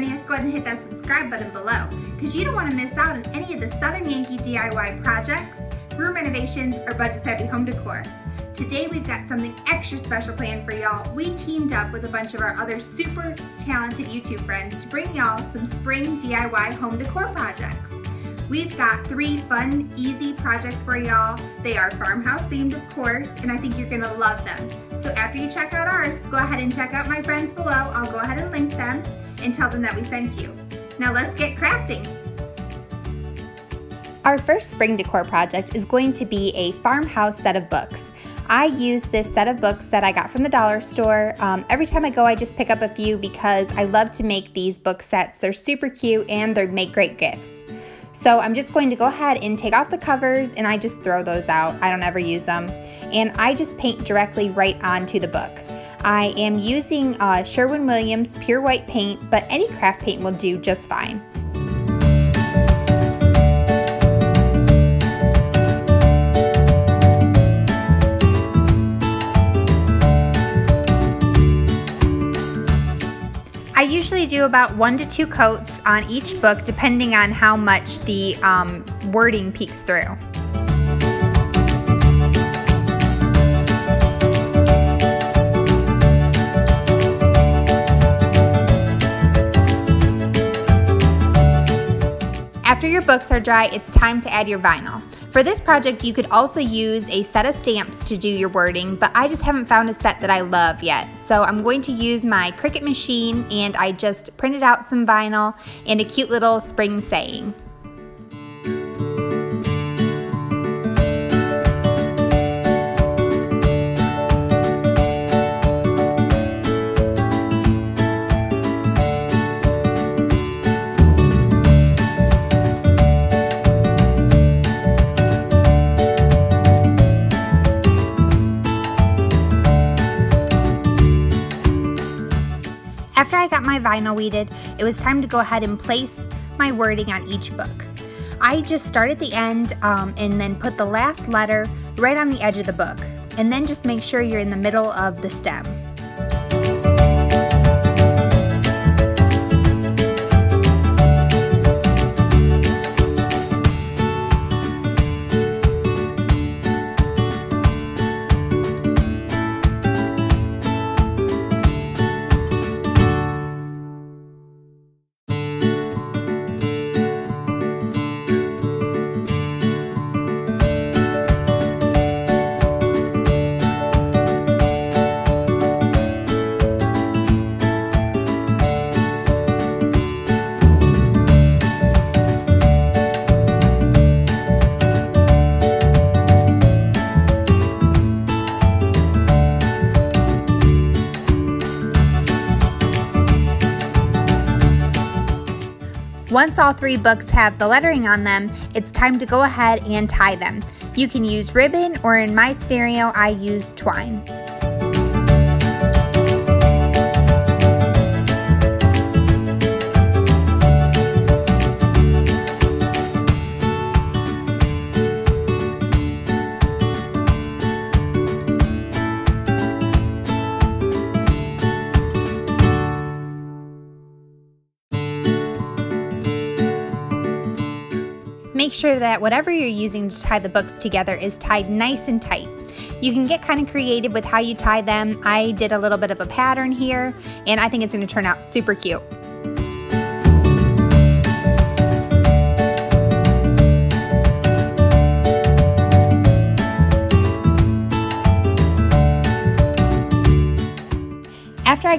joining us, go ahead and hit that subscribe button below because you don't want to miss out on any of the Southern Yankee DIY projects, room renovations, or budget-savvy home decor. Today we've got something extra special planned for y'all. We teamed up with a bunch of our other super talented YouTube friends to bring y'all some spring DIY home decor projects. We've got three fun, easy projects for y'all. They are farmhouse themed, of course, and I think you're gonna love them. So after you check out ours, go ahead and check out my friends below. I'll go ahead and link them and tell them that we sent you. Now let's get crafting. Our first spring decor project is going to be a farmhouse set of books. I use this set of books that I got from the dollar store. Um, every time I go, I just pick up a few because I love to make these book sets. They're super cute and they make great gifts. So I'm just going to go ahead and take off the covers and I just throw those out. I don't ever use them. And I just paint directly right onto the book. I am using uh, Sherwin-Williams Pure White paint, but any craft paint will do just fine. I usually do about one to two coats on each book depending on how much the um, wording peeks through. After your books are dry, it's time to add your vinyl. For this project, you could also use a set of stamps to do your wording, but I just haven't found a set that I love yet. So I'm going to use my Cricut machine and I just printed out some vinyl and a cute little spring saying. After I got my vinyl weeded, it was time to go ahead and place my wording on each book. I just start at the end um, and then put the last letter right on the edge of the book. And then just make sure you're in the middle of the stem. Once all three books have the lettering on them, it's time to go ahead and tie them. You can use ribbon or in my stereo, I use twine. Make sure that whatever you're using to tie the books together is tied nice and tight. You can get kind of creative with how you tie them. I did a little bit of a pattern here and I think it's going to turn out super cute.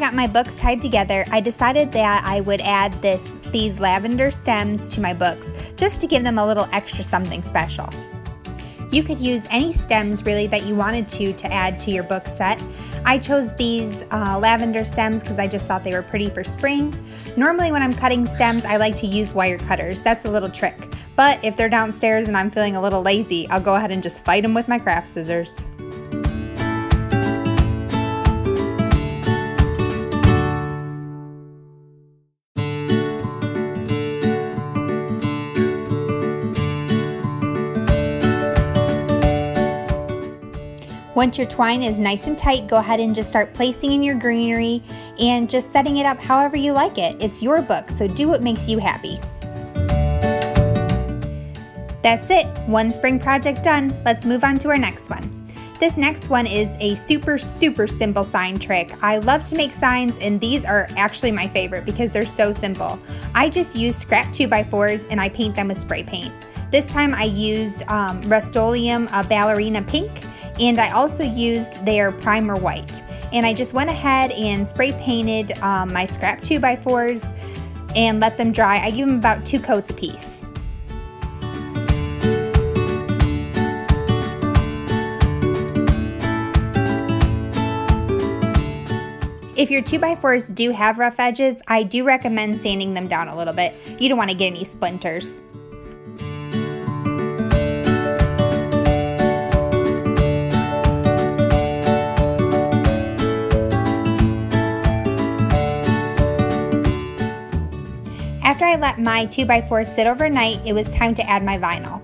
Got my books tied together, I decided that I would add this these lavender stems to my books just to give them a little extra something special. You could use any stems really that you wanted to to add to your book set. I chose these uh, lavender stems because I just thought they were pretty for spring. Normally when I'm cutting stems, I like to use wire cutters. That's a little trick. But if they're downstairs and I'm feeling a little lazy, I'll go ahead and just fight them with my craft scissors. Once your twine is nice and tight, go ahead and just start placing in your greenery and just setting it up however you like it. It's your book, so do what makes you happy. That's it, one spring project done. Let's move on to our next one. This next one is a super, super simple sign trick. I love to make signs and these are actually my favorite because they're so simple. I just use scrap 2x4s and I paint them with spray paint. This time I used um, Rust-Oleum uh, Ballerina Pink and I also used their primer white. And I just went ahead and spray painted um, my scrap 2x4s and let them dry. I give them about two coats a piece. If your 2x4s do have rough edges, I do recommend sanding them down a little bit. You don't want to get any splinters. My 2x4 sit overnight, it was time to add my vinyl.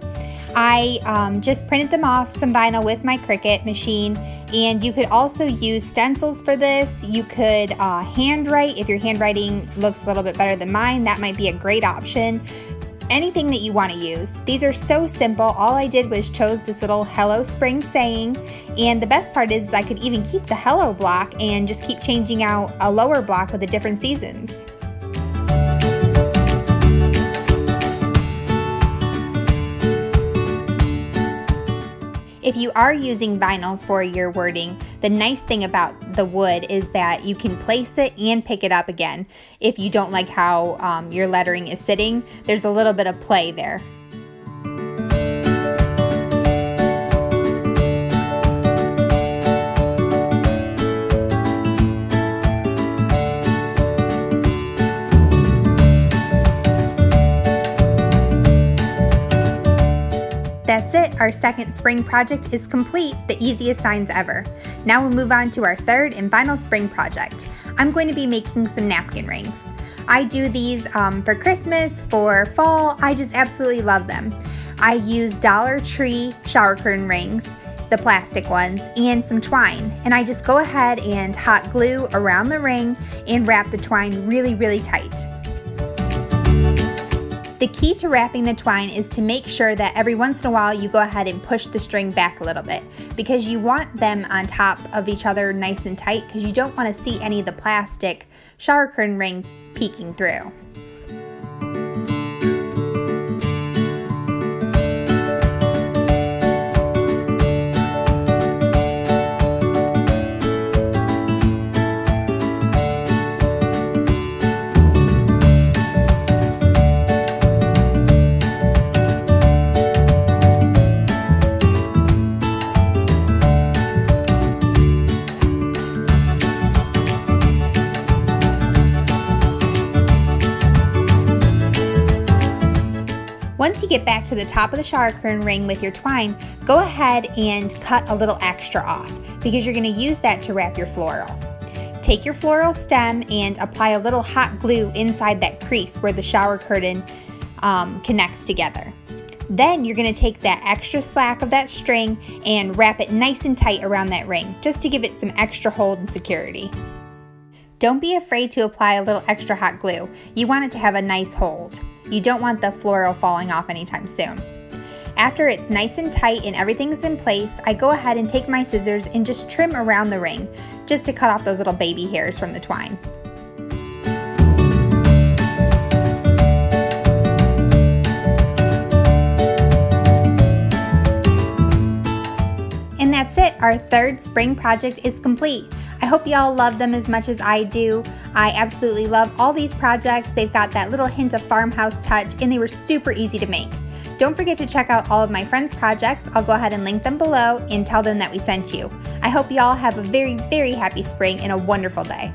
I um, just printed them off some vinyl with my Cricut machine and you could also use stencils for this. You could uh, handwrite if your handwriting looks a little bit better than mine, that might be a great option. Anything that you want to use. These are so simple. All I did was chose this little Hello Spring saying and the best part is I could even keep the Hello block and just keep changing out a lower block with the different seasons. If you are using vinyl for your wording, the nice thing about the wood is that you can place it and pick it up again. If you don't like how um, your lettering is sitting, there's a little bit of play there. That's it, our second spring project is complete, the easiest signs ever. Now we'll move on to our third and final spring project. I'm going to be making some napkin rings. I do these um, for Christmas, for fall, I just absolutely love them. I use Dollar Tree shower curtain rings, the plastic ones, and some twine. And I just go ahead and hot glue around the ring and wrap the twine really, really tight. The key to wrapping the twine is to make sure that every once in a while you go ahead and push the string back a little bit because you want them on top of each other nice and tight because you don't want to see any of the plastic shower curtain ring peeking through. Once you get back to the top of the shower curtain ring with your twine, go ahead and cut a little extra off because you're going to use that to wrap your floral. Take your floral stem and apply a little hot glue inside that crease where the shower curtain um, connects together. Then you're going to take that extra slack of that string and wrap it nice and tight around that ring just to give it some extra hold and security. Don't be afraid to apply a little extra hot glue. You want it to have a nice hold. You don't want the floral falling off anytime soon. After it's nice and tight and everything's in place, I go ahead and take my scissors and just trim around the ring, just to cut off those little baby hairs from the twine. Our third spring project is complete. I hope y'all love them as much as I do. I absolutely love all these projects. They've got that little hint of farmhouse touch and they were super easy to make. Don't forget to check out all of my friends' projects. I'll go ahead and link them below and tell them that we sent you. I hope y'all have a very, very happy spring and a wonderful day.